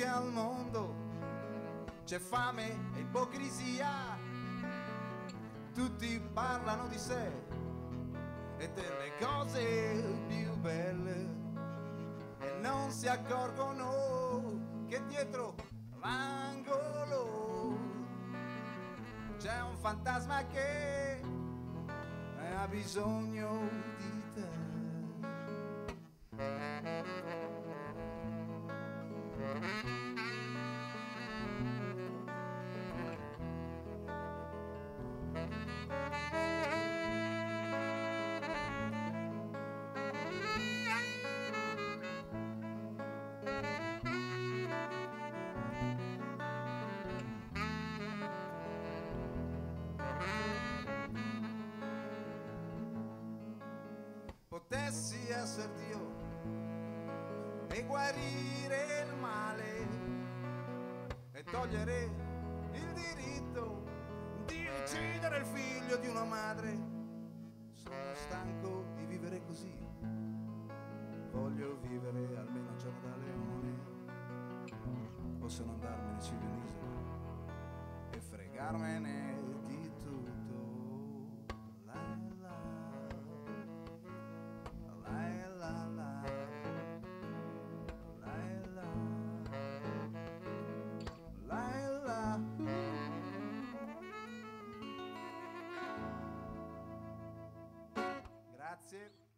che al mondo c'è fame e ipocrisia. Tutti parlano di sé e delle cose più belle e non si accorgono che dietro l'angolo c'è un fantasma che ha bisogno potessi esser Dio e guarire togliere il diritto di uccidere il figlio di una madre. Sono stanco di vivere così, voglio vivere almeno un giorno da leone, posso non andarmene su un'isola e fregarmene That's it.